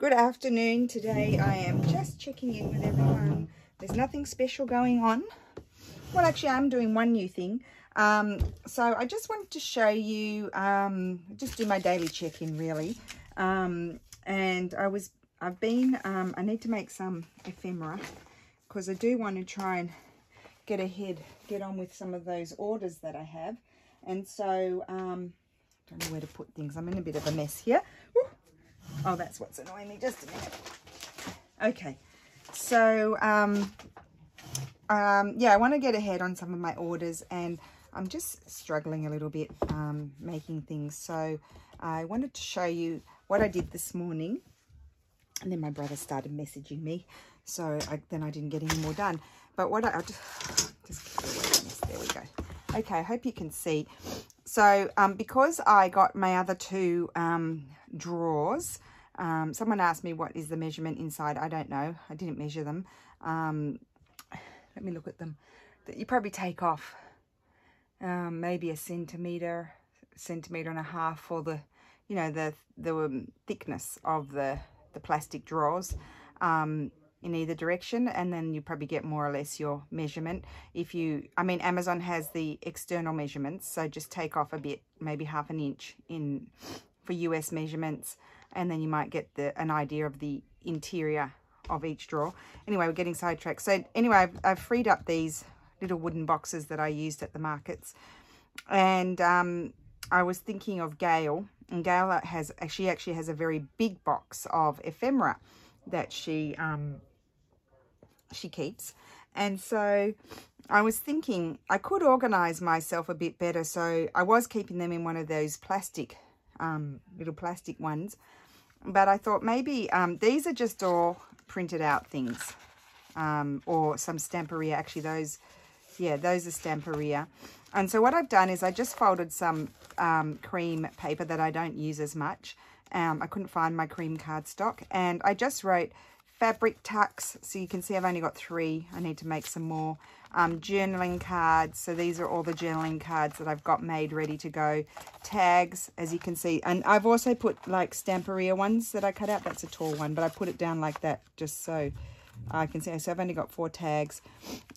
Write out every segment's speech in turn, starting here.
Good afternoon. Today I am just checking in with everyone. There's nothing special going on. Well, actually, I'm doing one new thing. Um, so I just wanted to show you, um, just do my daily check-in really. Um, and I was, I've been, um, I need to make some ephemera because I do want to try and get ahead, get on with some of those orders that I have. And so, um, don't know where to put things. I'm in a bit of a mess here. Oh, that's what's annoying me. Just a minute. Okay. So, um, um, yeah, I want to get ahead on some of my orders and I'm just struggling a little bit um, making things. So I wanted to show you what I did this morning. And then my brother started messaging me. So I, then I didn't get any more done. But what I, I just, just there we go. Okay, I hope you can see. So um, because I got my other two um, drawers, um, someone asked me what is the measurement inside. I don't know. I didn't measure them. Um, let me look at them. You probably take off um, maybe a centimetre, centimetre and a half for the, you know, the, the um, thickness of the, the plastic drawers. Um, in either direction and then you probably get more or less your measurement. If you i mean amazon has the external measurements so just take off a bit maybe half an inch in for us measurements and then you might get the an idea of the interior of each drawer. Anyway we're getting sidetracked. So anyway I've, I've freed up these little wooden boxes that i used at the markets. And um i was thinking of gail and gail has she actually has a very big box of ephemera that she um she keeps. And so I was thinking I could organize myself a bit better. So I was keeping them in one of those plastic, um, little plastic ones. But I thought maybe um, these are just all printed out things um, or some Stamperia. Actually, those, yeah, those are Stamperia. And so what I've done is I just folded some um, cream paper that I don't use as much. Um, I couldn't find my cream cardstock. And I just wrote fabric tucks. So you can see I've only got three. I need to make some more. Um, journaling cards. So these are all the journaling cards that I've got made ready to go. Tags, as you can see. And I've also put like Stamperia ones that I cut out. That's a tall one, but I put it down like that just so I can see. So I've only got four tags.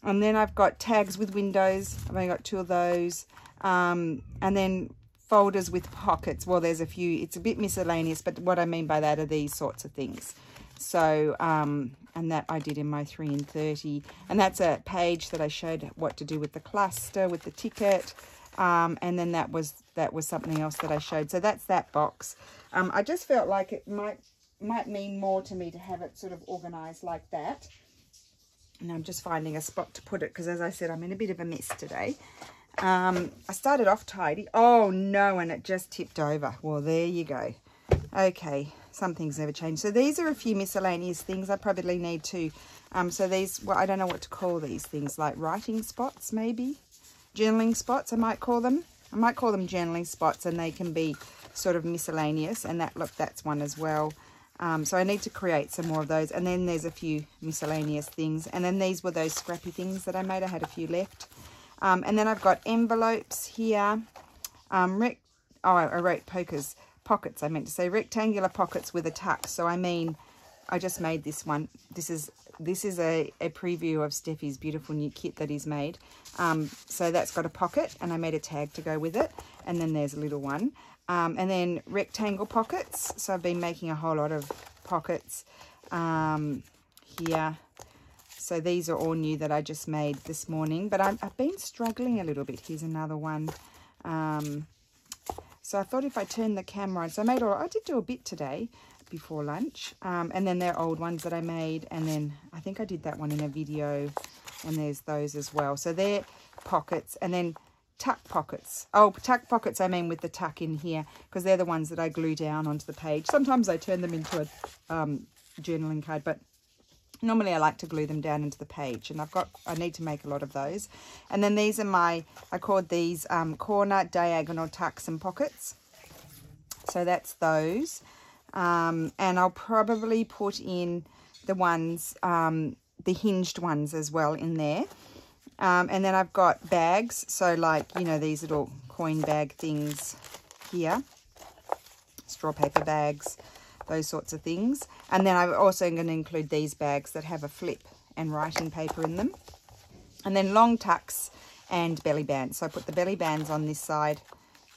And then I've got tags with windows. I've only got two of those. Um, and then folders with pockets. Well, there's a few. It's a bit miscellaneous, but what I mean by that are these sorts of things. So, um, and that I did in my 3 in 30. And that's a page that I showed what to do with the cluster, with the ticket. Um, and then that was that was something else that I showed. So that's that box. Um, I just felt like it might might mean more to me to have it sort of organized like that. And I'm just finding a spot to put it because as I said, I'm in a bit of a mess today. Um, I started off tidy. Oh no, and it just tipped over. Well, there you go. Okay, some things never change. So these are a few miscellaneous things I probably need to. Um, so these, well, I don't know what to call these things, like writing spots maybe? Journaling spots, I might call them. I might call them journaling spots and they can be sort of miscellaneous. And that, look, that's one as well. Um, so I need to create some more of those. And then there's a few miscellaneous things. And then these were those scrappy things that I made. I had a few left. Um, and then I've got envelopes here. Um, oh, I wrote pokers pockets, I meant to say, rectangular pockets with a tuck. So I mean, I just made this one. This is this is a, a preview of Steffi's beautiful new kit that he's made. Um, so that's got a pocket and I made a tag to go with it. And then there's a little one. Um, and then rectangle pockets. So I've been making a whole lot of pockets um, here. So these are all new that I just made this morning. But i have been struggling a little bit. Here's another one. Um, so I thought if I turn the camera on, so I made all, I did do a bit today before lunch. Um, and then there are old ones that I made. And then I think I did that one in a video. And there's those as well. So they're pockets. And then tuck pockets. Oh, tuck pockets I mean with the tuck in here. Because they're the ones that I glue down onto the page. Sometimes I turn them into a um, journaling card. But Normally I like to glue them down into the page and I've got, I need to make a lot of those. And then these are my, I called these um, corner diagonal tucks and pockets. So that's those. Um, and I'll probably put in the ones, um, the hinged ones as well in there. Um, and then I've got bags. So like, you know, these little coin bag things here. Straw paper bags those sorts of things. And then I'm also going to include these bags that have a flip and writing paper in them. And then long tucks and belly bands. So I put the belly bands on this side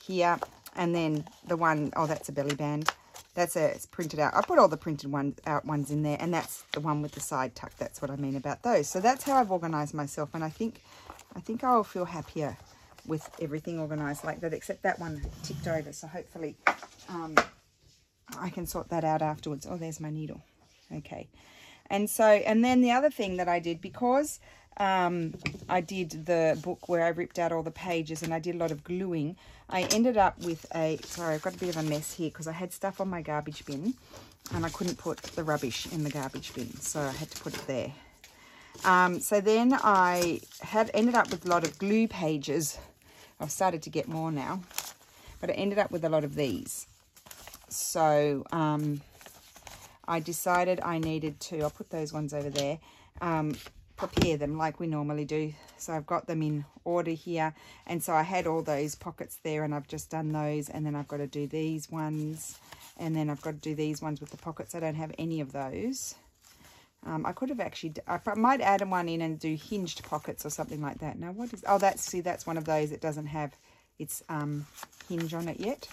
here. And then the one, oh, that's a belly band. That's a, it's printed out. I put all the printed one, out ones in there. And that's the one with the side tuck. That's what I mean about those. So that's how I've organised myself. And I think, I think I'll feel happier with everything organised like that. Except that one ticked over. So hopefully um, I can sort that out afterwards. Oh, there's my needle. Okay. And so, and then the other thing that I did, because um, I did the book where I ripped out all the pages and I did a lot of gluing, I ended up with a, sorry, I've got a bit of a mess here because I had stuff on my garbage bin and I couldn't put the rubbish in the garbage bin. So I had to put it there. Um, so then I had ended up with a lot of glue pages. I've started to get more now, but I ended up with a lot of these. So um, I decided I needed to, I'll put those ones over there, um, prepare them like we normally do. So I've got them in order here. And so I had all those pockets there and I've just done those. And then I've got to do these ones. And then I've got to do these ones with the pockets. I don't have any of those. Um, I could have actually, I might add one in and do hinged pockets or something like that. Now what is, oh that's, see that's one of those that doesn't have its um, hinge on it yet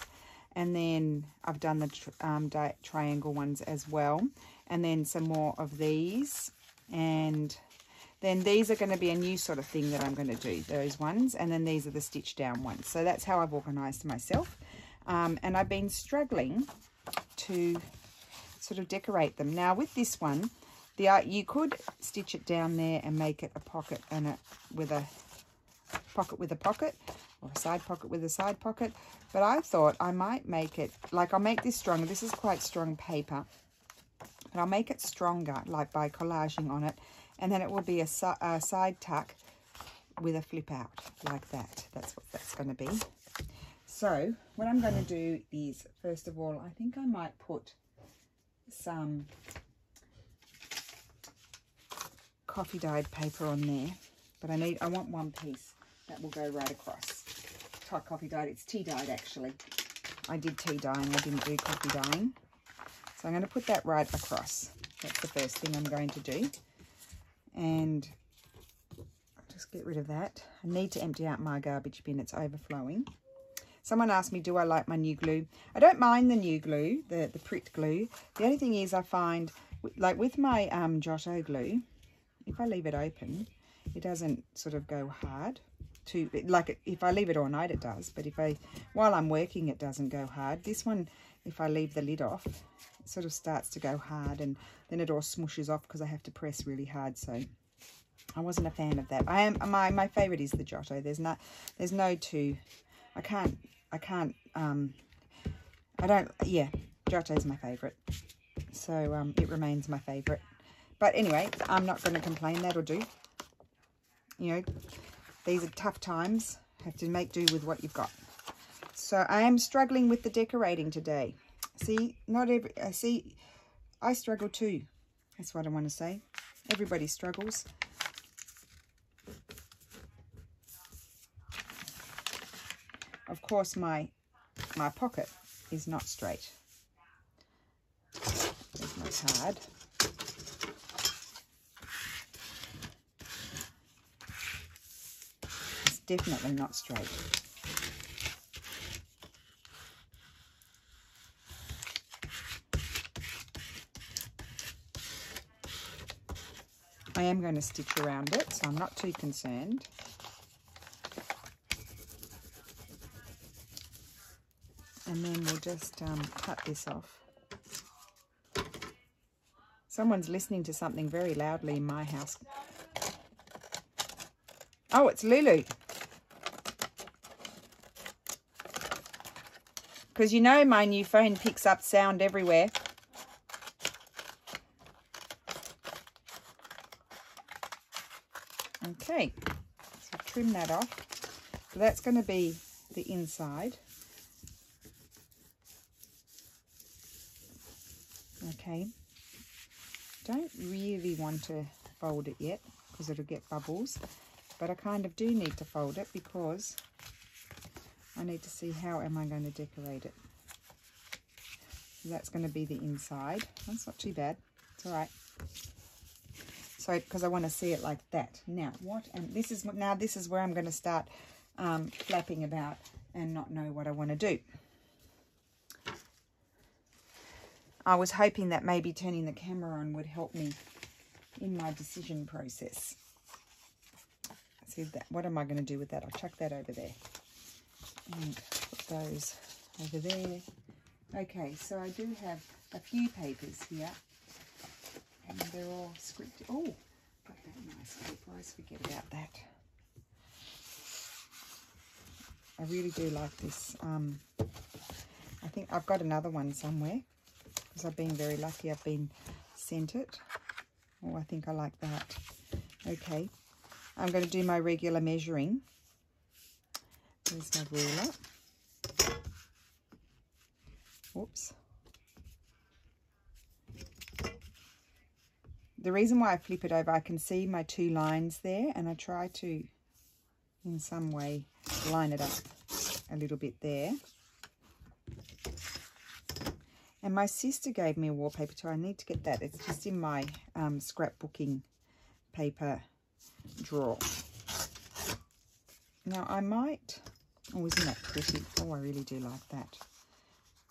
and then I've done the um, triangle ones as well. And then some more of these. And then these are going to be a new sort of thing that I'm going to do those ones. And then these are the stitch down ones. So that's how I've organized myself. Um, and I've been struggling to sort of decorate them. Now with this one the uh, you could stitch it down there and make it a pocket and a with a pocket with a pocket or a side pocket with a side pocket. But I thought I might make it, like I'll make this stronger. This is quite strong paper. But I'll make it stronger, like by collaging on it. And then it will be a, a side tuck with a flip out, like that. That's what that's going to be. So what I'm going to do is, first of all, I think I might put some coffee dyed paper on there. But I need, I want one piece that will go right across. Try coffee dyed. It's tea dyed actually. I did tea dyeing. I didn't do coffee dyeing. So I'm going to put that right across. That's the first thing I'm going to do. And I'll just get rid of that. I need to empty out my garbage bin. It's overflowing. Someone asked me, do I like my new glue? I don't mind the new glue, the, the Pritt glue. The only thing is I find, like with my um, Giotto glue, if I leave it open, it doesn't sort of go hard to like if I leave it all night it does. But if I while I'm working it doesn't go hard. This one if I leave the lid off it sort of starts to go hard and then it all smushes off because I have to press really hard. So I wasn't a fan of that. I am my my favorite is the Giotto. There's not there's no two I can't I can't um I don't yeah Giotto is my favorite. So um it remains my favorite. But anyway I'm not going to complain. That'll do. You know these are tough times. Have to make do with what you've got. So I am struggling with the decorating today. See, not every, I see, I struggle too. That's what I want to say. Everybody struggles. Of course, my, my pocket is not straight. It's not hard. Definitely not straight. I am going to stitch around it, so I'm not too concerned. And then we'll just um, cut this off. Someone's listening to something very loudly in my house. Oh, it's Lulu. Because you know my new phone picks up sound everywhere. Okay, so trim that off. So that's going to be the inside. Okay, don't really want to fold it yet because it'll get bubbles but I kind of do need to fold it because I need to see how am I going to decorate it. So that's going to be the inside. That's not too bad. It's all right. So, because I want to see it like that. Now, what, and this is, now this is where I'm going to start um, flapping about and not know what I want to do. I was hoping that maybe turning the camera on would help me in my decision process. See that? What am I going to do with that? I'll chuck that over there and put those over there. Okay, so I do have a few papers here, and they're all scripted. Oh, got that nice paper. I always forget about that. I really do like this. Um, I think I've got another one somewhere because I've been very lucky. I've been sent it. Oh, I think I like that. Okay, I'm going to do my regular measuring. There's my ruler. Whoops. The reason why I flip it over, I can see my two lines there and I try to, in some way, line it up a little bit there. And my sister gave me a wallpaper too. I need to get that. It's just in my um, scrapbooking paper drawer. Now, I might... Oh, isn't that pretty? Oh, I really do like that.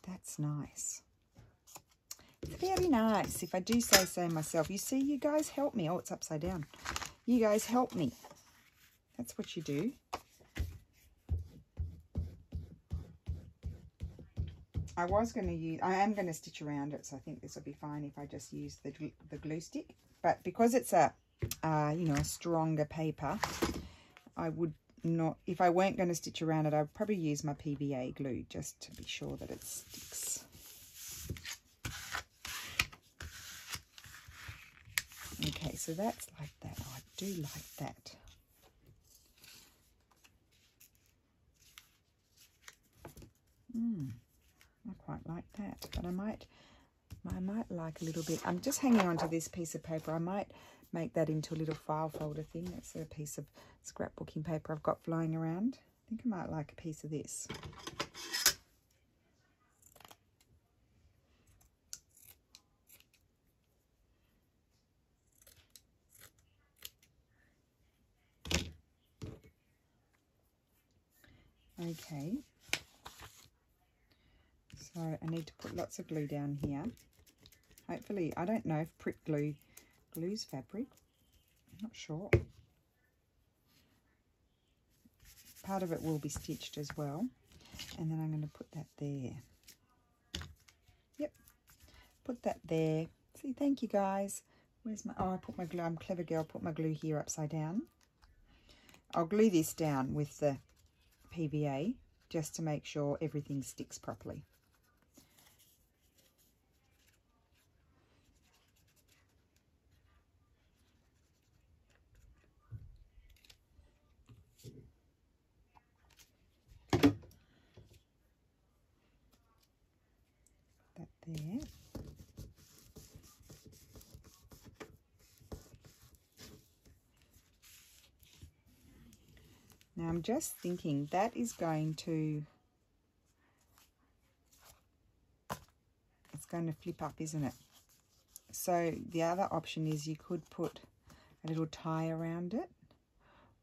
That's nice. Very nice, if I do say so myself. You see, you guys help me. Oh, it's upside down. You guys help me. That's what you do. I was going to use, I am going to stitch around it, so I think this will be fine if I just use the, the glue stick. But because it's a, uh, you know, a stronger paper, I would not, if I weren't going to stitch around it, I'd probably use my PVA glue just to be sure that it sticks. Okay, so that's like that. Oh, I do like that. Hmm. I quite like that, but I might, I might like a little bit. I'm just hanging on to this piece of paper. I might make that into a little file folder thing. That's a piece of scrapbooking paper I've got flying around. I think I might like a piece of this. Okay, so I need to put lots of glue down here. Hopefully, I don't know if Pritt glue glues fabric. I'm not sure. Part of it will be stitched as well. And then I'm going to put that there. Yep. Put that there. See, thank you guys. Where's my, oh, I put my glue, I'm clever girl, put my glue here upside down. I'll glue this down with the PVA just to make sure everything sticks properly. there. Now I'm just thinking that is going to, it's going to flip up, isn't it? So the other option is you could put a little tie around it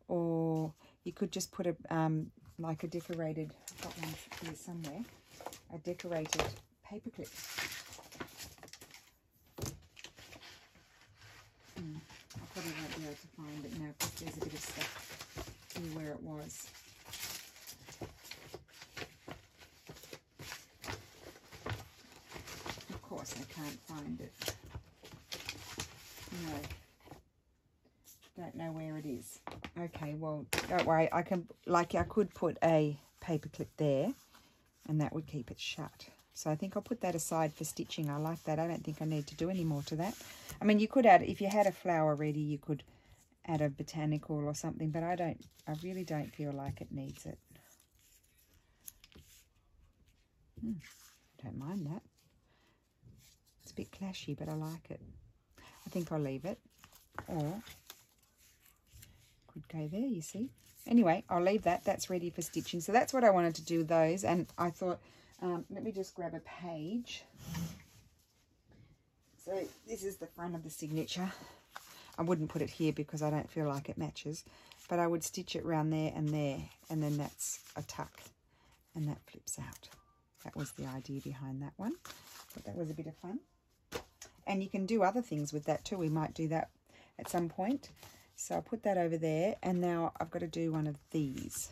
or you could just put a, um, like a decorated, I've got one here somewhere, a decorated paper clip. Hmm. I probably won't be able to find it now because there's a bit of stuff here where it was. Of course I can't find it. No. Don't know where it is. Okay, well, don't worry. I can, like, I could put a paper clip there and that would keep it shut. So I think I'll put that aside for stitching. I like that. I don't think I need to do any more to that. I mean, you could add, if you had a flower ready, you could add a botanical or something, but I don't, I really don't feel like it needs it. Hmm, don't mind that. It's a bit clashy, but I like it. I think I'll leave it. Or, could go there, you see. Anyway, I'll leave that. That's ready for stitching. So that's what I wanted to do with those. And I thought Um, let me just grab a page. So this is the front of the signature. I wouldn't put it here because I don't feel like it matches. But I would stitch it around there and there. And then that's a tuck. And that flips out. That was the idea behind that one. But that was a bit of fun. And you can do other things with that too. We might do that at some point. So I'll put that over there. And now I've got to do one of these.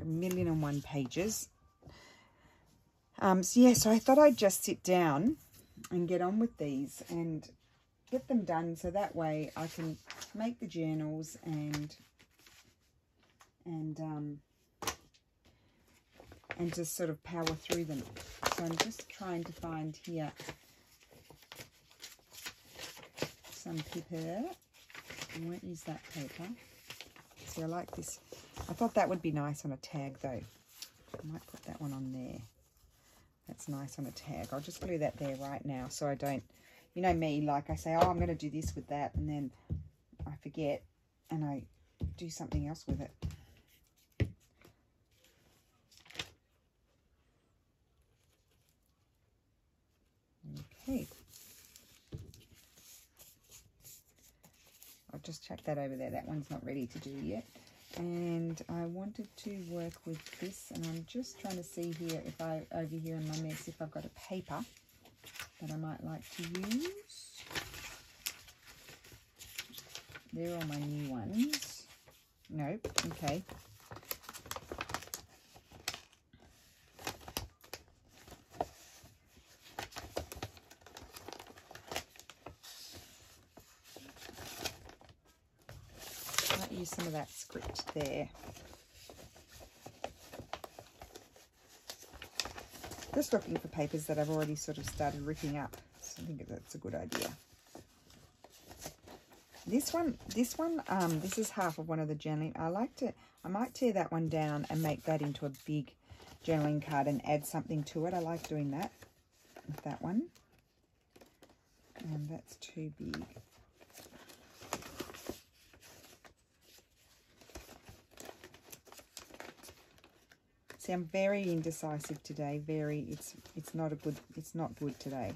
A million and one pages. Um, so yeah, so I thought I'd just sit down and get on with these and get them done so that way I can make the journals and and um, and just sort of power through them. So I'm just trying to find here some paper. I won't use that paper. See, I like this. I thought that would be nice on a tag though. I might put that one on there. That's nice on a tag. I'll just glue that there right now so I don't, you know me, like I say, oh, I'm going to do this with that, and then I forget and I do something else with it. Okay. I'll just check that over there. That one's not ready to do yet and I wanted to work with this and I'm just trying to see here if I over here in my mess if I've got a paper that I might like to use. They're all my new ones. Nope okay use some of that there. Just looking for papers that I've already sort of started ripping up. So I think that's a good idea. This one, this one, um, this is half of one of the journaling. I like to, I might tear that one down and make that into a big journaling card and add something to it. I like doing that with that one. And that's too big. See, I'm very indecisive today. Very, it's it's not a good, it's not good today.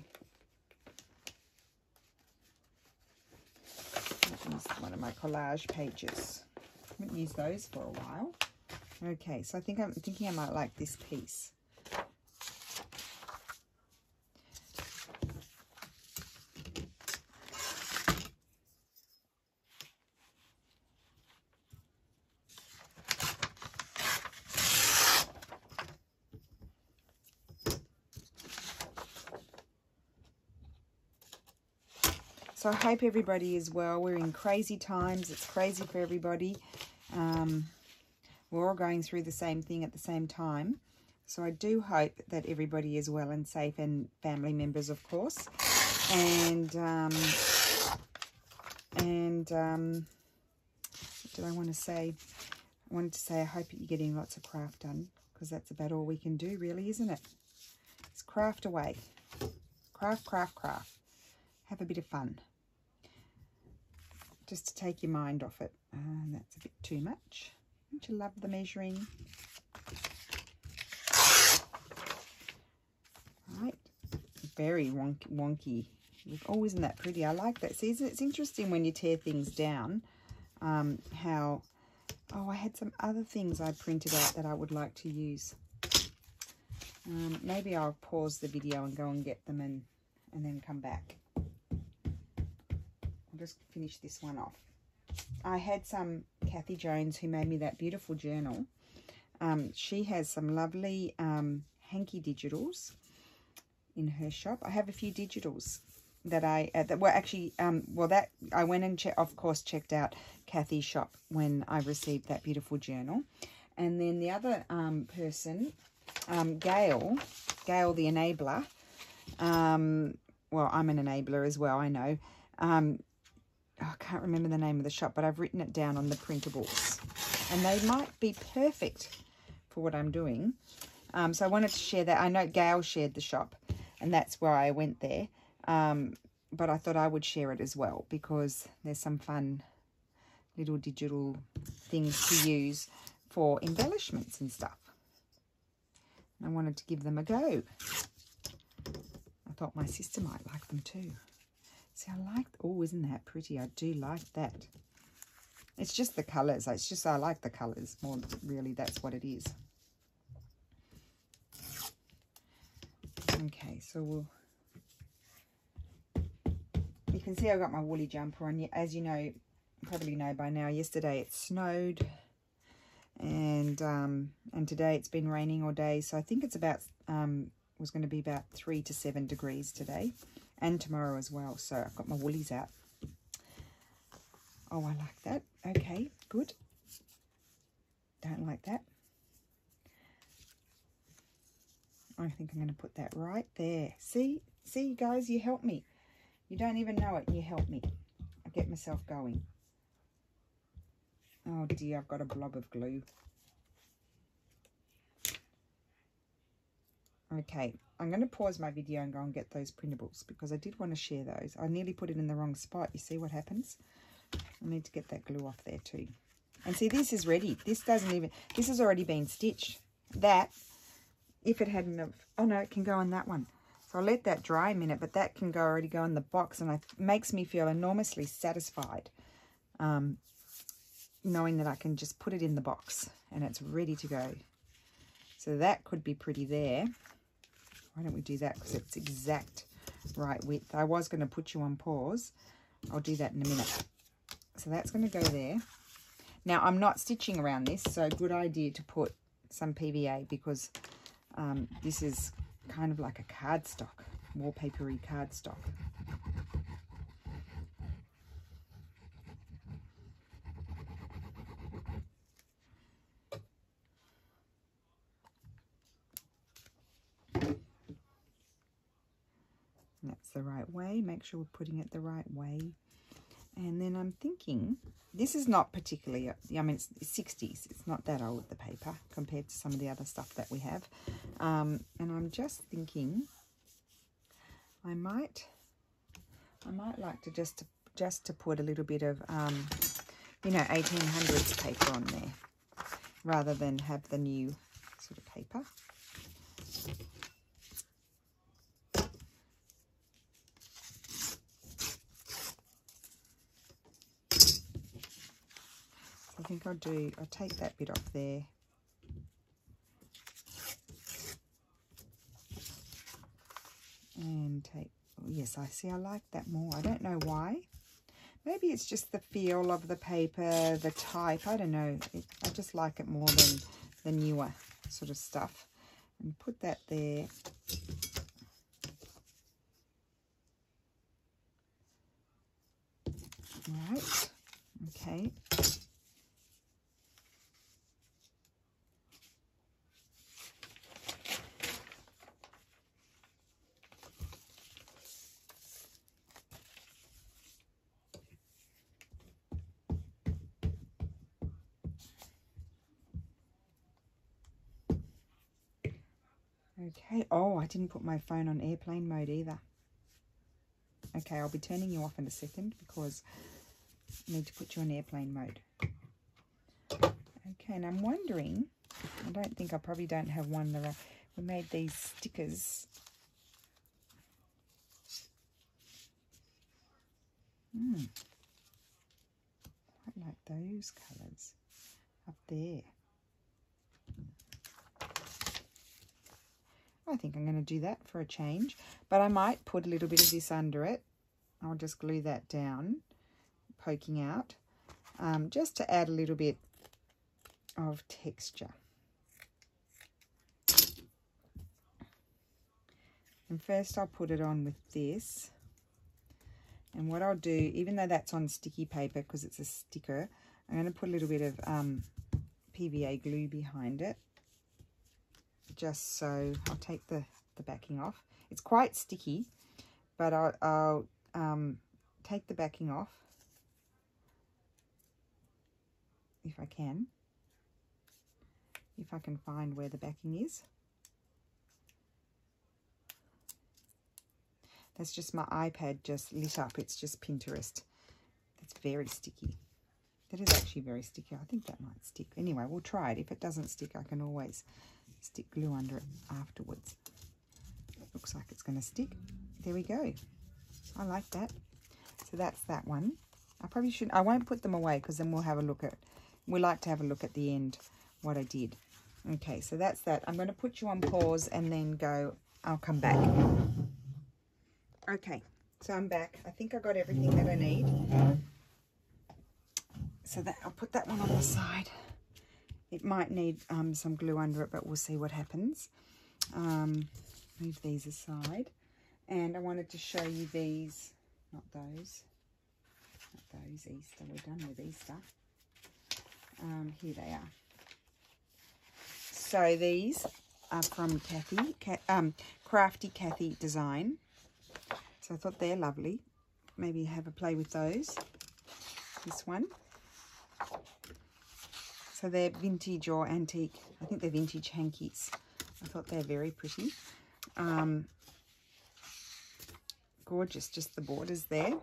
One of my collage pages. I haven't used those for a while. Okay, so I think I'm thinking I might like this piece. I hope everybody is well. We're in crazy times. It's crazy for everybody. Um, we're all going through the same thing at the same time. So I do hope that everybody is well and safe and family members, of course. And, um, and, um, what did I want to say? I wanted to say I hope you're getting lots of craft done because that's about all we can do really, isn't it? It's craft away. Craft, craft, craft. Have a bit of fun just to take your mind off it. Uh, that's a bit too much. Don't you love the measuring? Right, very wonky. wonky. Oh, isn't that pretty? I like that. See, it's interesting when you tear things down, um, how, oh, I had some other things I printed out that I would like to use. Um, maybe I'll pause the video and go and get them and, and then come back. I'll just finish this one off. I had some Kathy Jones who made me that beautiful journal. Um, she has some lovely um, hanky digitals in her shop. I have a few digitals that I uh, that were actually um, well that I went and of course checked out Kathy's shop when I received that beautiful journal, and then the other um, person, um, Gail, Gail the enabler. Um, well, I'm an enabler as well. I know. Oh, I can't remember the name of the shop, but I've written it down on the printables. And they might be perfect for what I'm doing. Um, so I wanted to share that. I know Gail shared the shop, and that's where I went there. Um, but I thought I would share it as well because there's some fun little digital things to use for embellishments and stuff. I wanted to give them a go. I thought my sister might like them too. See, I like, oh, isn't that pretty? I do like that. It's just the colours. It's just I like the colours more. Really, that's what it is. Okay, so we'll... You can see I've got my woolly jumper on. As you know, probably know by now, yesterday it snowed. And um, and today it's been raining all day. So I think it's about, um, was going to be about 3 to 7 degrees today. And tomorrow as well. So I've got my woolies out. Oh, I like that. Okay, good. Don't like that. I think I'm going to put that right there. See? See, you guys, you help me. You don't even know it. You help me. I get myself going. Oh, dear, I've got a blob of glue. Okay, I'm going to pause my video and go and get those printables because I did want to share those. I nearly put it in the wrong spot. You see what happens? I need to get that glue off there too. And see, this is ready. This doesn't even, this has already been stitched. That, if it hadn't have, oh no, it can go on that one. So I'll let that dry a minute, but that can go already go in the box and it makes me feel enormously satisfied um, knowing that I can just put it in the box and it's ready to go. So that could be pretty there. Why don't we do that because it's exact right width. I was going to put you on pause. I'll do that in a minute. So that's going to go there. Now, I'm not stitching around this, so good idea to put some PVA because um, this is kind of like a cardstock, wallpapery cardstock. The right way. Make sure we're putting it the right way. And then I'm thinking, this is not particularly, I mean, it's 60s. It's not that old, the paper, compared to some of the other stuff that we have. Um, and I'm just thinking, I might, I might like to just, just to put a little bit of, um, you know, 1800s paper on there, rather than have the new sort of paper. Think I'll do, I'll take that bit off there. And take, oh yes, I see, I like that more. I don't know why. Maybe it's just the feel of the paper, the type, I don't know. It, I just like it more than the newer sort of stuff. And put that there. Right, okay. Okay. Didn't put my phone on airplane mode either. Okay, I'll be turning you off in a second because I need to put you on airplane mode. Okay, and I'm wondering, I don't think I probably don't have one that I, we made these stickers. Hmm. I like those colours up there. I think I'm going to do that for a change. But I might put a little bit of this under it. I'll just glue that down, poking out, um, just to add a little bit of texture. And first I'll put it on with this. And what I'll do, even though that's on sticky paper because it's a sticker, I'm going to put a little bit of um, PVA glue behind it just so I'll take the, the backing off. It's quite sticky, but I'll, I'll um, take the backing off if I can, if I can find where the backing is. That's just my iPad just lit up. It's just Pinterest. It's very sticky. That is actually very sticky. I think that might stick. Anyway, we'll try it. If it doesn't stick, I can always stick glue under it afterwards. Looks like it's going to stick. There we go. I like that. So that's that one. I probably shouldn't, I won't put them away because then we'll have a look at, we like to have a look at the end what I did. Okay, so that's that. I'm going to put you on pause and then go, I'll come back. Okay, so I'm back. I think I got everything that I need. So that I'll put that one on the side. It might need um, some glue under it, but we'll see what happens. Um, move these aside. And I wanted to show you these, not those, not those Easter. We're done with Easter. Um, here they are. So these are from Kathy, um, Crafty Kathy Design. So I thought they're lovely. Maybe have a play with those. This one. So they're vintage or antique. I think they're vintage hankies. I thought they're very pretty. Um, gorgeous, just the borders there.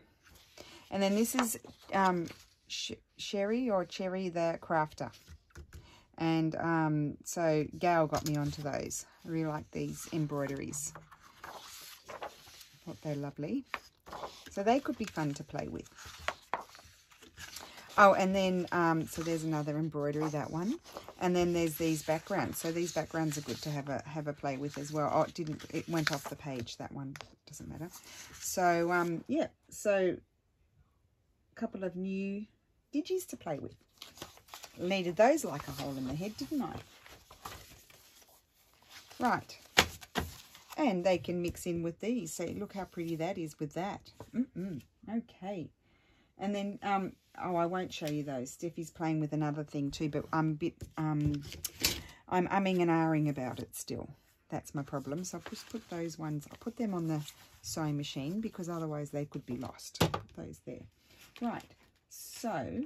And then this is um, Sh Sherry or Cherry the Crafter. And um, so Gail got me onto those. I really like these embroideries. I thought they're lovely. So they could be fun to play with. Oh, and then, um, so there's another embroidery, that one. And then there's these backgrounds. So these backgrounds are good to have a have a play with as well. Oh, it didn't, it went off the page, that one. Doesn't matter. So, um, yeah. So, a couple of new digis to play with. Needed those like a hole in the head, didn't I? Right. And they can mix in with these. So look how pretty that is with that. Mm -mm. Okay. And then um, oh, I won't show you those. Steffi's playing with another thing too, but I'm a bit, um, I'm umming and ahhing about it still. That's my problem. So I'll just put those ones, I'll put them on the sewing machine because otherwise they could be lost. Put those there. Right, so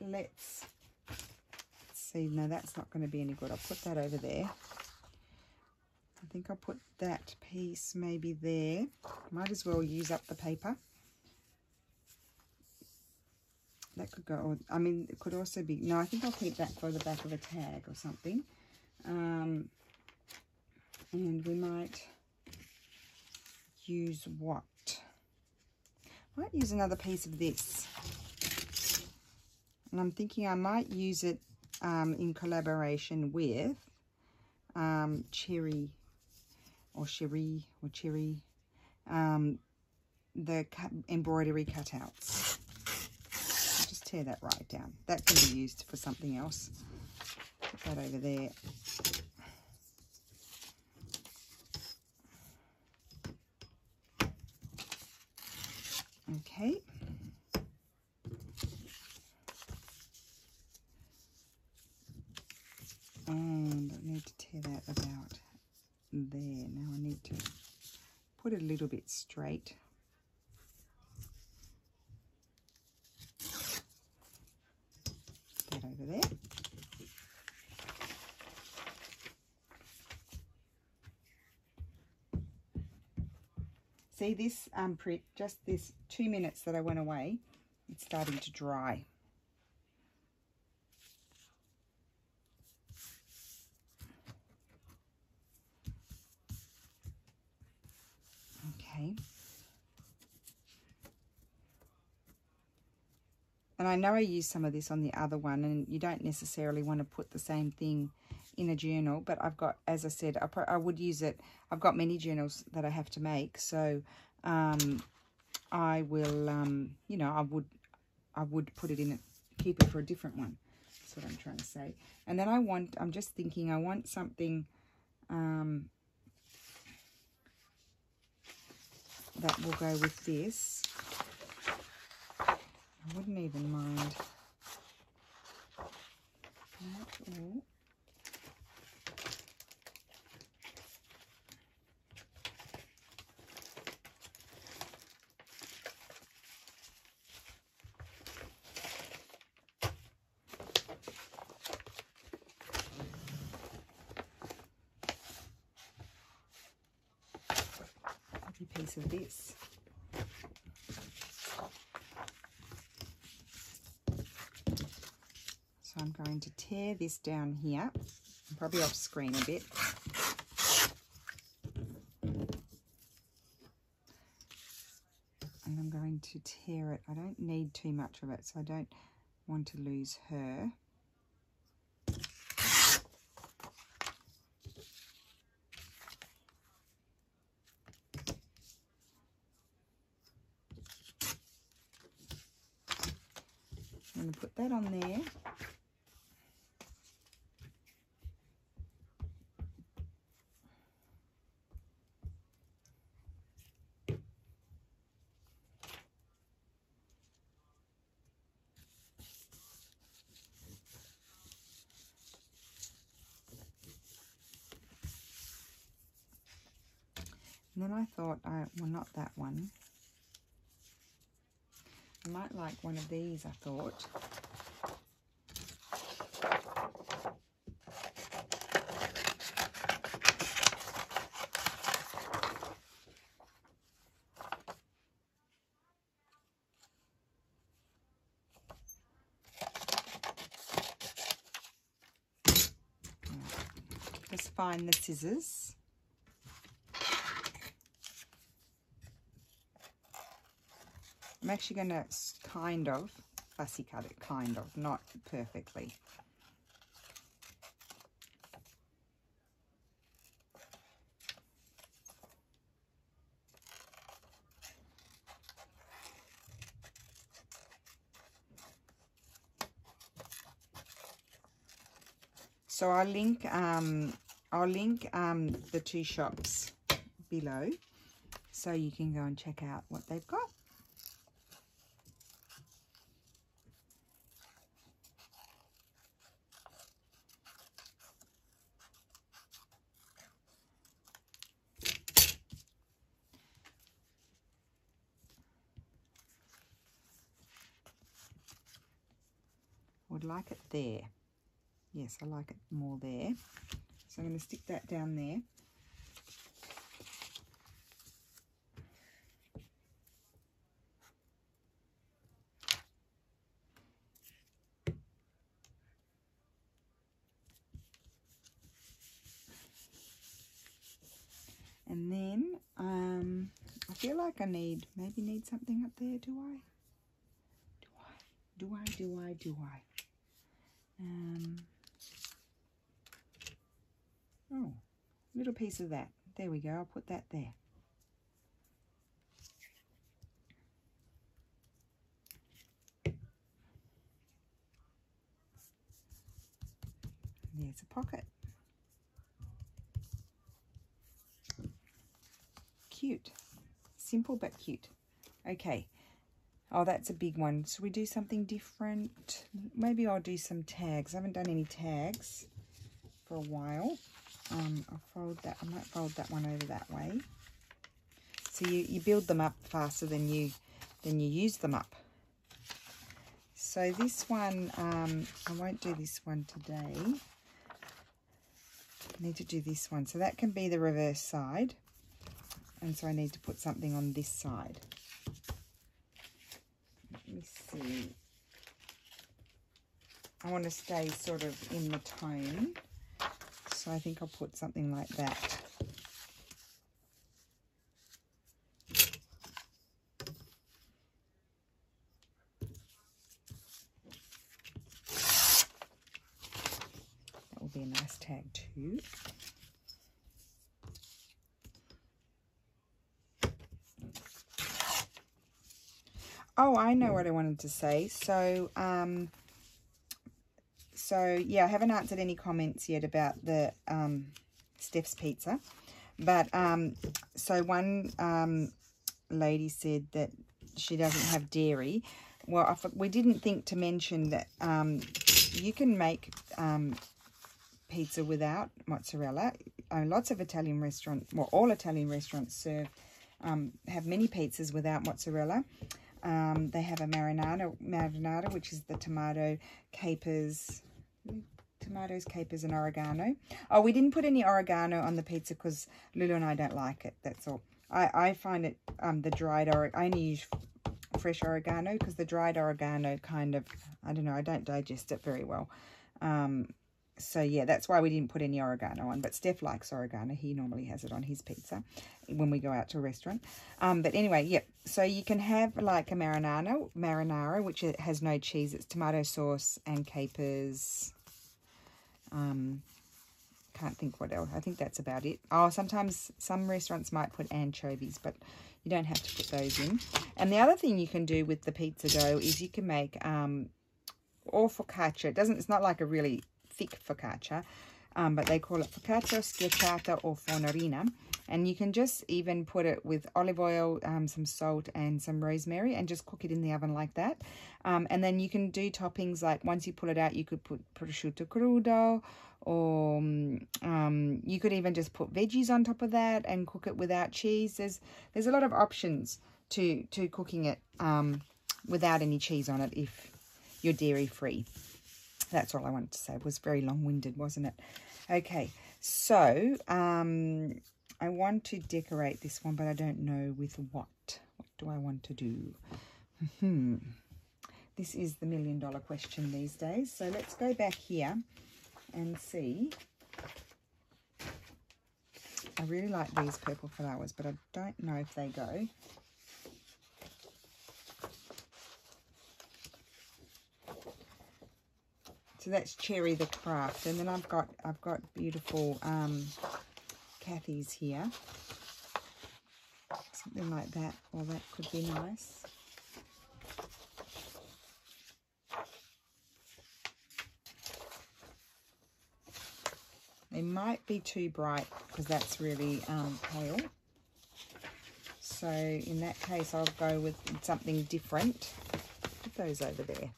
let's, let's see. No, that's not going to be any good. I'll put that over there. I think I'll put that piece maybe there. Might as well use up the paper that could go, I mean, it could also be, no, I think I'll keep that for the back of a tag or something. Um, and we might use what? Might use another piece of this. And I'm thinking I might use it um, in collaboration with um, Cherry or Cherry or Cherry, um, the embroidery cutouts tear that right down. That can be used for something else. Put that over there. Okay. And I need to tear that about there. Now I need to put it a little bit straight. Over there. See this um, print, just this two minutes that I went away, it's starting to dry. Okay. And I know I used some of this on the other one, and you don't necessarily want to put the same thing in a journal, but I've got, as I said, I, I would use it. I've got many journals that I have to make, so um, I will, um, you know, I would, I would put it in, keep it for a different one. That's what I'm trying to say. And then I want, I'm just thinking, I want something um, that will go with this. I wouldn't even mind piece of this. I'm going to tear this down here. I'm probably off screen a bit. And I'm going to tear it. I don't need too much of it, so I don't want to lose her. I'm going to put that on there. And then I well, not that one. I might like one of these, I thought. Just find the scissors. I'm actually going to kind of fussy cut it, kind of, not perfectly. So I'll link um, I'll link um, the two shops below so you can go and check out what they've got. Like it there. Yes, I like it more there. So I'm going to stick that down there. And then um, I feel like I need, maybe need something up there, do I? Do I? Do I? Do I? Do I? Um, oh, little piece of that. There we go. I'll put that there. There's a pocket. Cute. Simple but cute. Okay, Oh, that's a big one. Should we do something different? Maybe I'll do some tags. I haven't done any tags for a while. Um, I'll fold that. I might fold that one over that way. So you, you build them up faster than you than you use them up. So this one, um, I won't do this one today. I need to do this one. So that can be the reverse side. And so I need to put something on this side I want to stay sort of in the tone. So I think I'll put something like. That will be a nice tag too. Oh, I know what I wanted to say. So, um, so yeah, I haven't answered any comments yet about the um, Steph's Pizza. But, um, so one um, lady said that she doesn't have dairy. Well, I, we didn't think to mention that um, you can make um, pizza without mozzarella. Uh, lots of Italian restaurants, well, all Italian restaurants serve, um, have many pizzas without mozzarella. Um, they have a marinara, marinara, which is the tomato, capers, tomatoes, capers, and oregano. Oh, we didn't put any oregano on the pizza because Lulu and I don't like it. That's all. I, I find it, um, the dried oregano, I only use fresh oregano because the dried oregano kind of, I don't know, I don't digest it very well. Um, so yeah, that's why we didn't put any oregano on. But Steph likes oregano. He normally has it on his pizza when we go out to a restaurant. Um, but anyway, yep. So you can have like a marinara, marinara, which has no cheese. It's tomato sauce and capers. Um, can't think what else. I think that's about it. Oh, sometimes some restaurants might put anchovies, but you don't have to put those in. And the other thing you can do with the pizza dough is you can make um, or focaccia. It doesn't. It's not like a really thick focaccia, um, but they call it focaccia schiacciata or fornarina. And you can just even put it with olive oil, um, some salt and some rosemary and just cook it in the oven like that. Um, and then you can do toppings like once you pull it out, you could put prosciutto crudo or um, you could even just put veggies on top of that and cook it without cheese. There's, there's a lot of options to, to cooking it um, without any cheese on it if you're dairy free. That's all I wanted to say. It was very long-winded, wasn't it? Okay, so um, I want to decorate this one, but I don't know with what. What do I want to do? Hmm. This is the million dollar question these days. So let's go back here and see. I really like these purple flowers, but I don't know if they go. So that's Cherry the Craft. And then I've got I've got beautiful um, Kathy's here. Something like that. Well, that could be nice. They might be too bright because that's really um, pale. So in that case, I'll go with something different. Put those over there.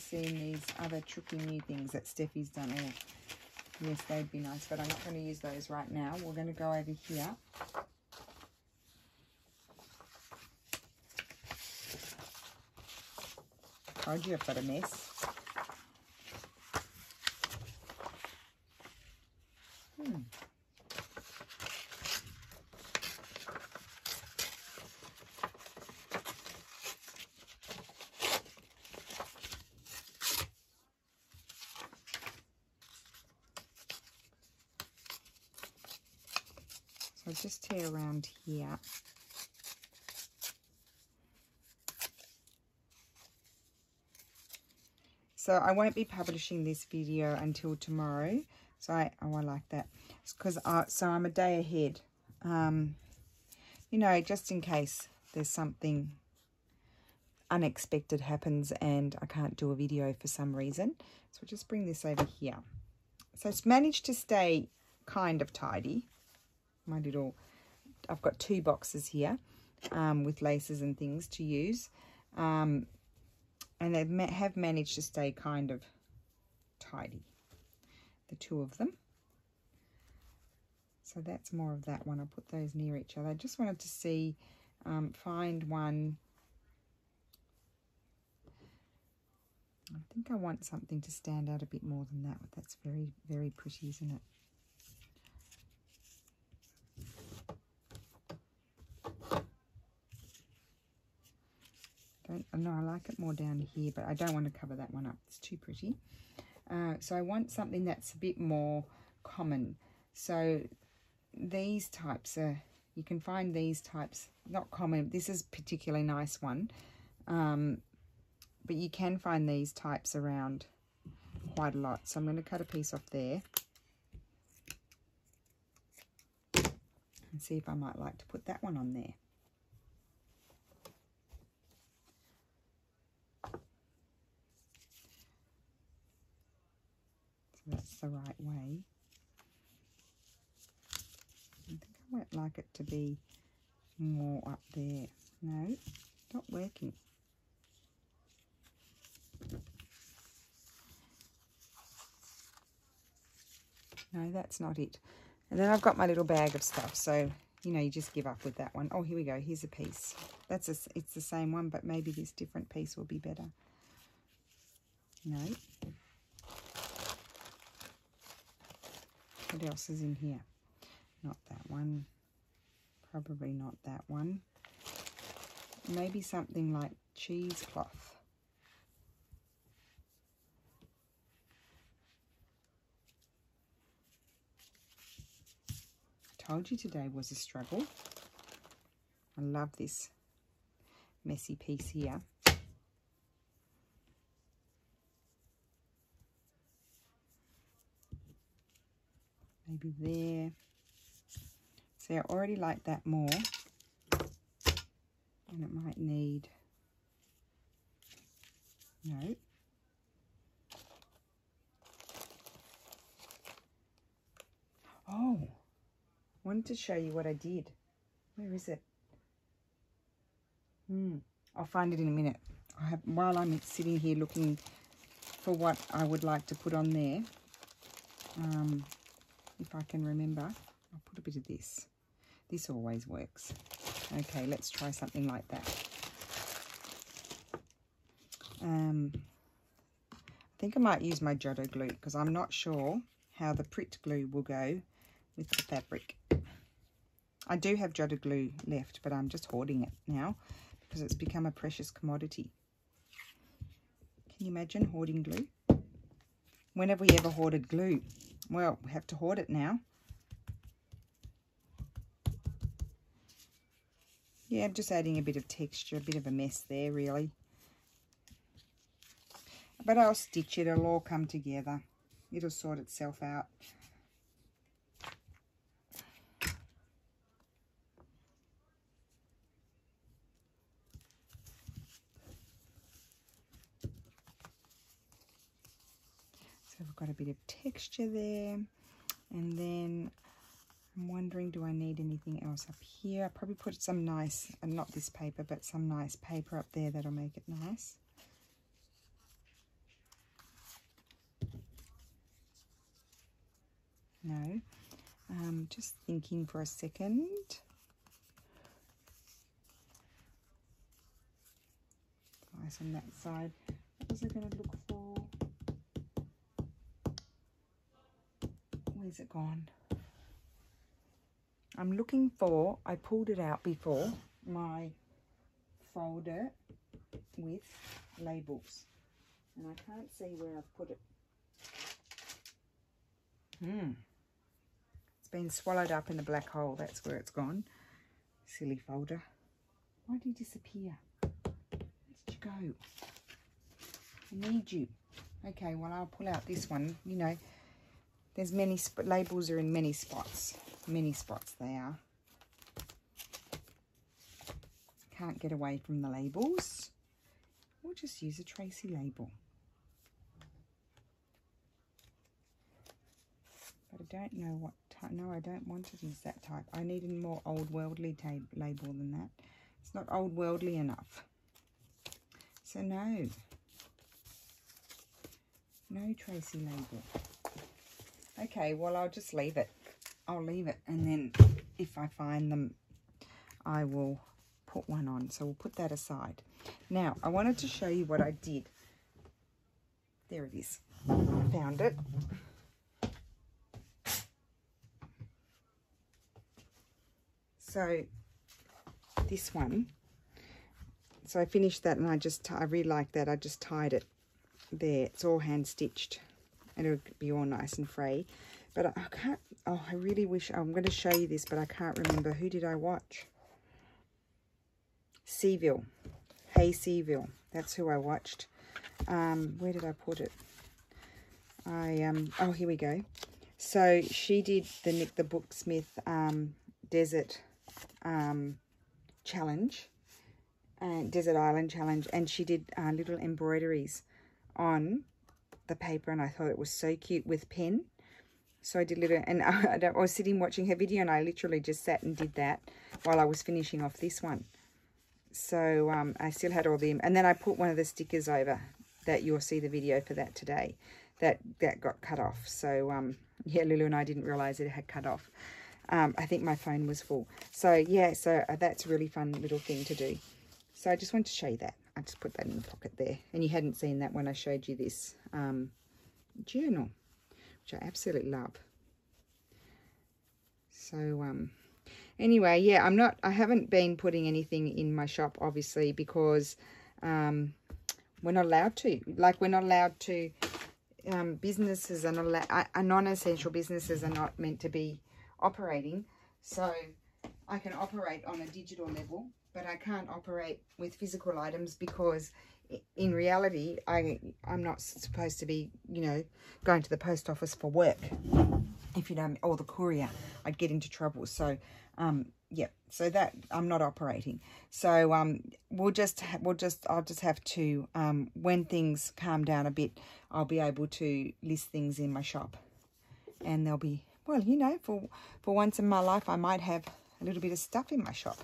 And just let me see these other tricky new things that Steffi's done. Oh, yes, they'd be nice, but I'm not going to use those right now. We're going to go over here. Told you I've got a mess. Hmm. So just tear around here. So I won't be publishing this video until tomorrow. So I, oh, I like that. because I, so I'm a day ahead. Um, you know, just in case there's something unexpected happens and I can't do a video for some reason. So just bring this over here. So it's managed to stay kind of tidy. My little, I've got two boxes here um, with laces and things to use. Um, and they have managed to stay kind of tidy, the two of them. So that's more of that one. I'll put those near each other. I just wanted to see, um, find one. I think I want something to stand out a bit more than that. That's very, very pretty, isn't it? Don't no I like it more down here but I don't want to cover that one up. It's too pretty. Uh, so I want something that's a bit more common. So these types are you can find these types not common this is particularly nice one. Um, but you can find these types around quite a lot. So I'm going to cut a piece off there. And see if I might like to put that one on there that's the right way. I think I might like it to be more up there. No, not working. No, that's not it. And then I've got my little bag of stuff. So, you know, you just give up with that one. Oh, here we go. Here's a piece. That's a, It's the same one, but maybe this different piece will be better. No. What else is in here? Not that one. Probably not that one. Maybe something like cheesecloth. I Told you today was a struggle. I love this messy piece here. Maybe there. See, I already like that more. And it might need... No. Oh, wanted to show you what I did. Where is it? Hmm. I'll find it in a minute. I have, while I'm sitting here looking for what I would like to put on there, um, if I can remember, I'll put a bit of this. This always works. Okay, let's try something like that. Um, I think I might use my Jodo glue because I'm not sure how the Pritt glue will go with the fabric. I do have Jodo glue left, but I'm just hoarding it now because it's become a precious commodity. Can you imagine hoarding glue? When have we ever hoarded glue? Well, we have to hoard it now. Yeah, I'm just adding a bit of texture, a bit of a mess there, really. But I'll stitch it, it'll all come together. It'll sort itself out. I've got a bit of texture there. And then I'm wondering, do I need anything else up here? I probably put some nice, and uh, not this paper, but some nice paper up there that'll make it nice. No. Um, just thinking for a second. Nice on that side. What was I going to look for? Where's it gone? I'm looking for, I pulled it out before, my folder with labels. And I can't see where I've put it. Hmm. It's been swallowed up in the black hole. That's where it's gone. Silly folder. Why did you disappear? Where did you go? I need you. Okay, well, I'll pull out this one. You know, there's many, labels are in many spots. Many spots they are. Can't get away from the labels. We'll just use a Tracy label. But I don't know what type. No, I don't want to use that type. I need a more old worldly label than that. It's not old worldly enough. So no. No Tracy label. Okay, well, I'll just leave it. I'll leave it. And then if I find them, I will put one on. So we'll put that aside. Now, I wanted to show you what I did. There it is. Found it. So this one, so I finished that and I just, I really like that. I just tied it there. It's all hand stitched it'll be all nice and free. But I can't, oh, I really wish, I'm going to show you this, but I can't remember. Who did I watch? Seville. Hey Seville. That's who I watched. Um, where did I put it? I, um, oh, here we go. So she did the Nik the Booksmith um, Desert um, Challenge, and Desert Island Challenge, and she did uh, little embroideries on the paper and I thought it was so cute with pen. So I did a little, and I, I was sitting watching her video and I literally just sat and did that while I was finishing off this one. So um, I still had all them. And then I put one of the stickers over that you'll see the video for that today. That that got cut off. So um, yeah, Lulu and I didn't realize it had cut off. Um, I think my phone was full. So yeah, so uh, that's a really fun little thing to do. So I just wanted to show you that. I just put that in the pocket there. And you hadn't seen that when I showed you this um, journal, which I absolutely love. So, um, anyway, yeah, I'm not, I haven't been putting anything in my shop, obviously, because um, we're not allowed to. Like, we're not allowed to, um, businesses are not uh, non-essential businesses are not meant to be operating. So, I can operate on a digital level, but I can't operate with physical items because in reality, I, I'm not supposed to be, you know, going to the post office for work. If you know, or the courier, I'd get into trouble. So, um, yeah, so that I'm not operating. So, um, we'll just, we'll just, I'll just have to, um, when things calm down a bit, I'll be able to list things in my shop. And they'll be, well, you know, for, for once in my life, I might have a little bit of stuff in my shop.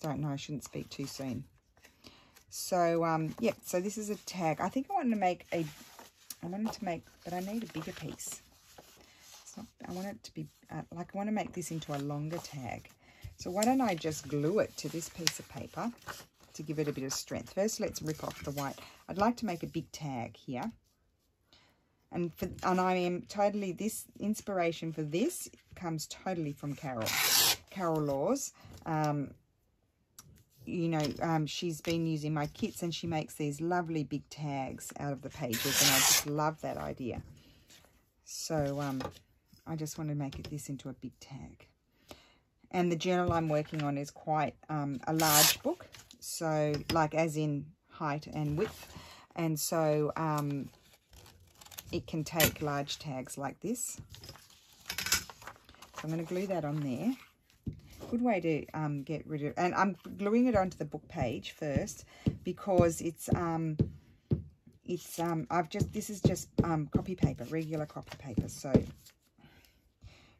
Don't know, I shouldn't speak too soon. So, um, yeah, so this is a tag. I think I wanted to make a, I wanted to make, but I need a bigger piece. Not, I want it to be, uh, like I want to make this into a longer tag. So why don't I just glue it to this piece of paper to give it a bit of strength. First, let's rip off the white. I'd like to make a big tag here. And, for, and I am totally, this inspiration for this comes totally from Carol. Carol Laws. Um, you know, um, she's been using my kits and she makes these lovely big tags out of the pages. And I just love that idea. So um, I just want to make it this into a big tag. And the journal I'm working on is quite um, a large book. So like as in height and width. And so um, it can take large tags like this. So I'm going to glue that on there. Good way to um, get rid of, and I'm gluing it onto the book page first because it's, um, it's, um, I've just, this is just um, copy paper, regular copy paper. So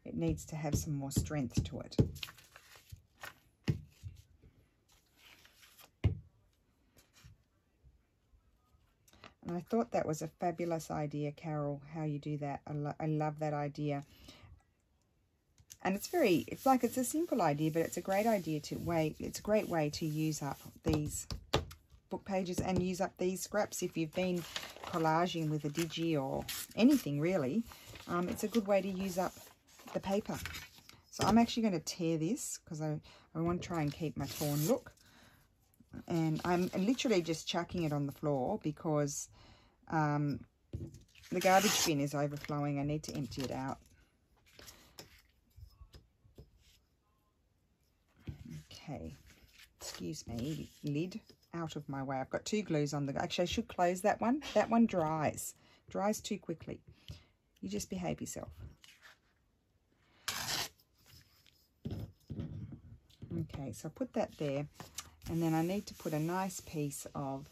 it needs to have some more strength to it. And I thought that was a fabulous idea, Carol, how you do that. I, lo I love that idea. And it's very, it's like it's a simple idea, but it's a great idea to way, it's a great way to use up these book pages and use up these scraps if you've been collaging with a digi or anything really. Um, it's a good way to use up the paper. So I'm actually going to tear this because I, I want to try and keep my torn look and I'm literally just chucking it on the floor because um, the garbage bin is overflowing. I need to empty it out. Okay, excuse me, lid out of my way. I've got two glues on the, actually I should close that one. That one dries, dries too quickly. You just behave yourself. Okay, so I put that there. And then I need to put a nice piece of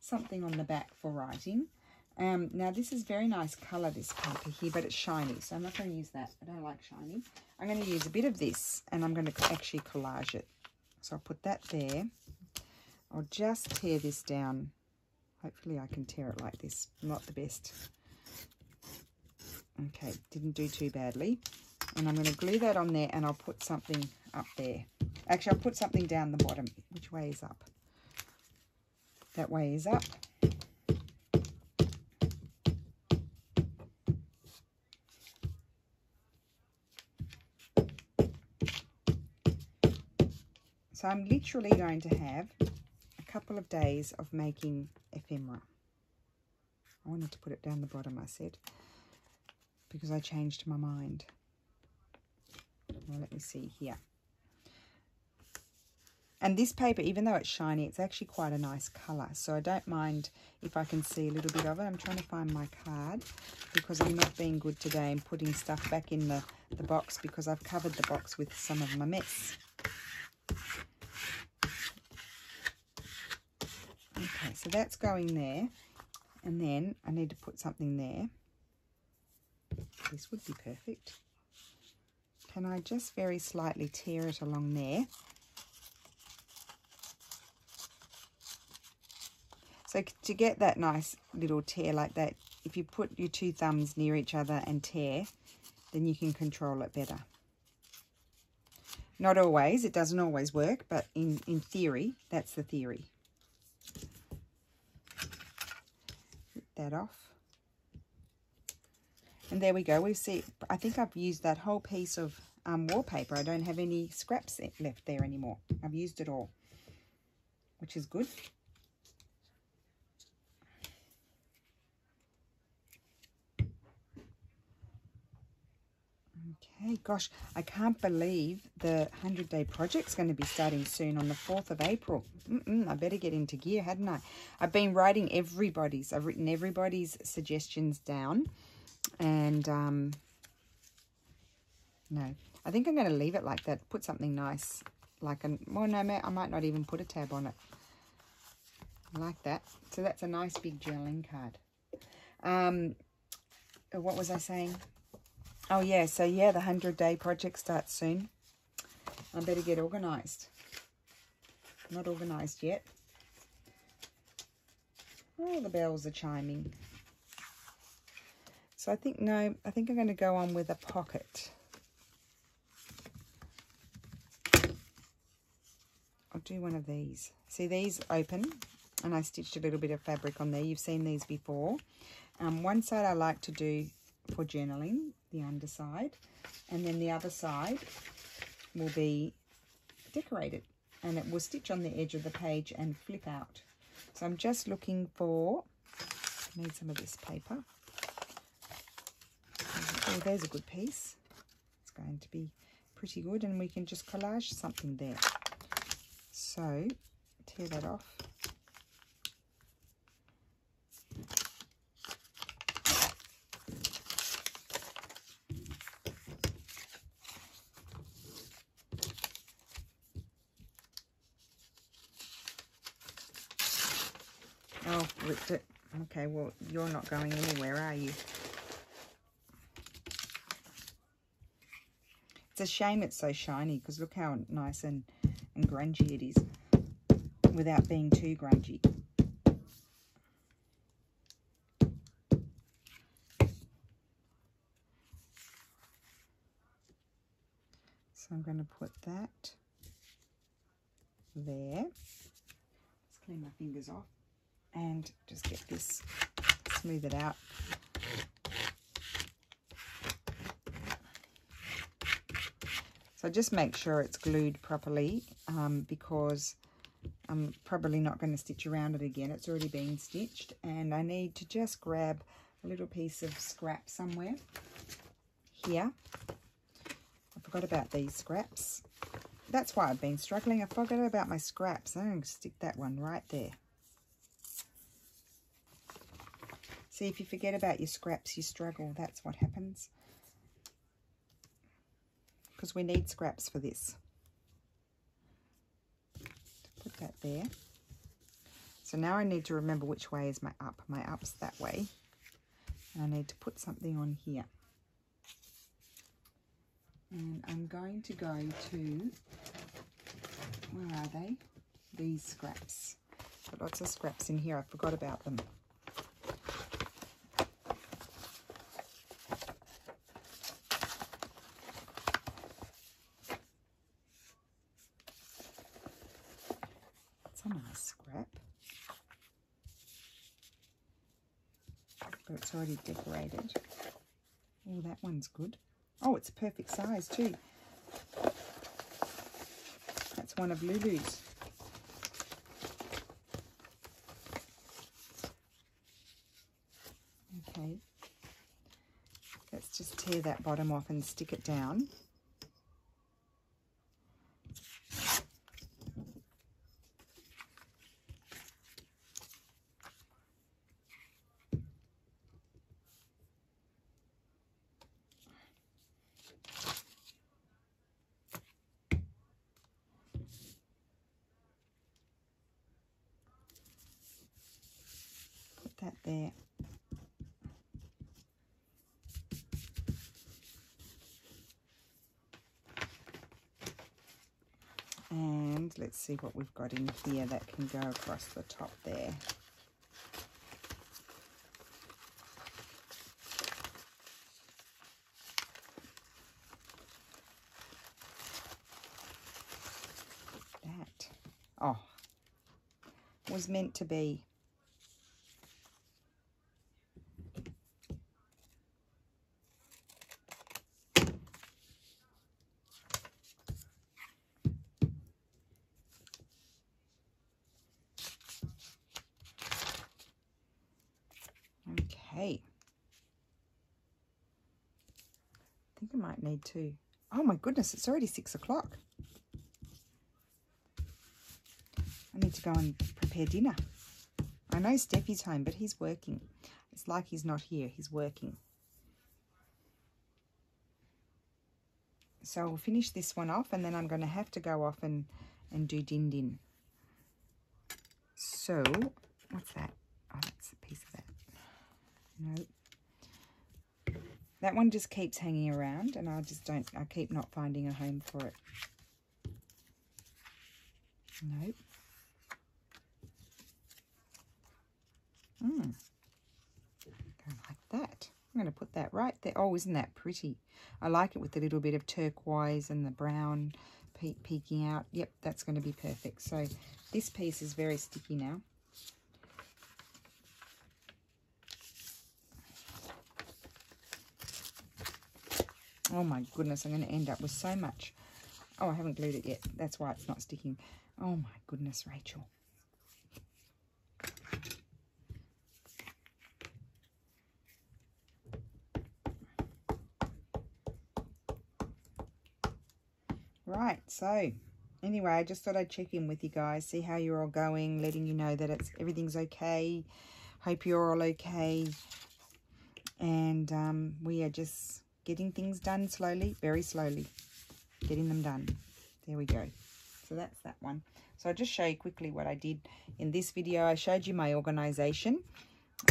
something on the back for writing. Um, now, this is very nice colour, this paper here, but it's shiny, so I'm not going to use that. I don't like shiny. I'm going to use a bit of this, and I'm going to actually collage it. So I'll put that there. I'll just tear this down. Hopefully I can tear it like this. Not the best. Okay, didn't do too badly. And I'm going to glue that on there, and I'll put something up there. Actually, I'll put something down the bottom. Which way is up? That way is up. I'm literally going to have a couple of days of making ephemera. I wanted to put it down the bottom, I said, because I changed my mind. Well, let me see here. And this paper, even though it's shiny, it's actually quite a nice colour. So I don't mind if I can see a little bit of it. I'm trying to find my card because I'm not being good today and putting stuff back in the, the box because I've covered the box with some of my mess. Okay, so that's going there. And then I need to put something there. This would be perfect. Can I just very slightly tear it along there? So to get that nice little tear like that, if you put your two thumbs near each other and tear, then you can control it better. Not always, it doesn't always work, but in, in theory, that's the theory. That off. And there we go. We see, I think I've used that whole piece of um, wallpaper. I don't have any scraps left there anymore. I've used it all, which is good. Okay, gosh, I can't believe the 100 day project's going to be starting soon on the 4th of April. Mm -mm, I better get into gear, hadn't I? I've been writing everybody's, I've written everybody's suggestions down. And, um, no, I think I'm going to leave it like that. Put something nice, like, a, well, no, I might not even put a tab on it. like that. So that's a nice big journaling card. Um, what was I saying? Oh, yeah. So, yeah, the 100-day project starts soon. I better get organised. Not organised yet. Oh, the bells are chiming. So I think, no, I think I'm going to go on with a pocket. I'll do one of these. See, these open, and I stitched a little bit of fabric on there. You've seen these before. Um, one side I like to do for journaling, the underside. And then the other side will be decorated. And it will stitch on the edge of the page and flip out. So I'm just looking for, I need some of this paper. Oh, there's a good piece. It's going to be pretty good. And we can just collage something there. So, tear that off. Oh, ripped it. Okay, well, you're not going anywhere, are you? It's a shame it's so shiny because look how nice and, and grungy it is without being too grungy. So I'm going to put that there. Let's clean my fingers off and just get this, smooth it out. So just make sure it's glued properly um, because I'm probably not going to stitch around it again. It's already been stitched and I need to just grab a little piece of scrap somewhere here. I forgot about these scraps. That's why I've been struggling. I forgot about my scraps. I'm going to stick that one right there. See, if you forget about your scraps, you struggle. That's what happens. Because we need scraps for this. Put that there. So now I need to remember which way is my up. My up's that way. And I need to put something on here. And I'm going to go to, where are they? These scraps. Got lots of scraps in here. I forgot about them. Already decorated. Oh, that one's good. Oh, it's a perfect size too. That's one of Lulu's. Okay. Let's just tear that bottom off and stick it down. there. And let's see what we've got in here that can go across the top there. That, oh, was meant to be. Okay. I think I might need to. Oh my goodness, it's already six o'clock. I need to go and prepare dinner. I know Steffi's home, but he's working. It's like he's not here. He's working. So I'll finish this one off and then I'm going to have to go off and, and do din din. So, what's that? No. That one just keeps hanging around and I just don't, I keep not finding a home for it. Nope. Mm. Go like that. I'm going to put that right there. Oh, isn't that pretty? I like it with a little bit of turquoise and the brown pe peeking out. Yep, that's going to be perfect. So this piece is very sticky now. Oh my goodness, I'm going to end up with so much. Oh, I haven't glued it yet. That's why it's not sticking. Oh my goodness, Rachel. Right, so anyway, I just thought I'd check in with you guys, see how you're all going, letting you know that it's everything's okay. Hope you're all okay. And um, we are just getting things done slowly, very slowly. Getting them done. There we go. So that's that one. So I'll just show you quickly what I did in this video. I showed you my organization.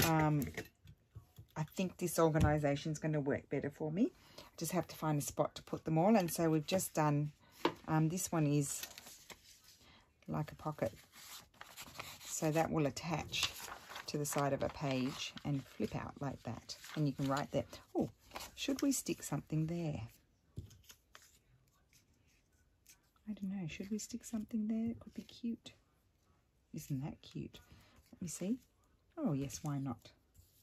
Um, I think this organization is going to work better for me. I just have to find a spot to put them all. And so we've just done, um, this one is like a pocket. So that will attach to the side of a page and flip out like that. And you can write there. Oh, should we stick something there? I don't know. Should we stick something there? It could be cute. Isn't that cute? Let me see. Oh, yes, why not?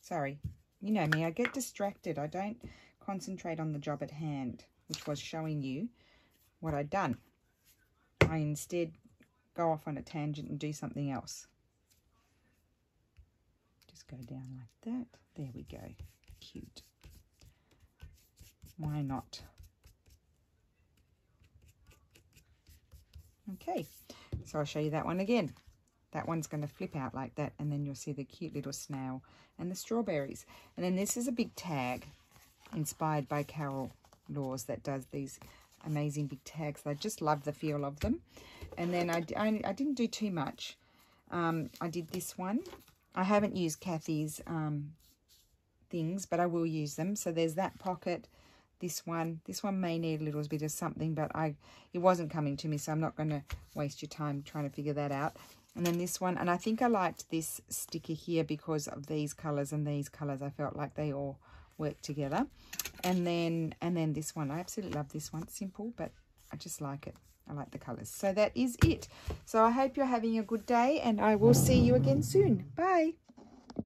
Sorry. You know me, I get distracted. I don't concentrate on the job at hand, which was showing you what I'd done. I instead go off on a tangent and do something else. Just go down like that. There we go. Cute. Why not? Okay, so I'll show you that one again. That one's going to flip out like that, and then you'll see the cute little snail and the strawberries. And then this is a big tag inspired by Carol Laws that does these amazing big tags. I just love the feel of them. And then I, I, I didn't do too much. Um, I did this one. I haven't used Kathy's um, things, but I will use them. So there's that pocket this one. This one may need a little bit of something, but I it wasn't coming to me, so I'm not going to waste your time trying to figure that out. And then this one, and I think I liked this sticker here because of these colours and these colours. I felt like they all work together. And then, and then this one, I absolutely love this one. Simple, but I just like it. I like the colours. So that is it. So I hope you're having a good day and I will see you again soon. Bye.